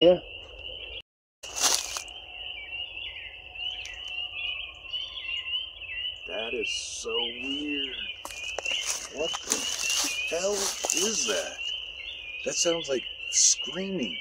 Yeah. That is so weird. What the hell is that? That sounds like screaming.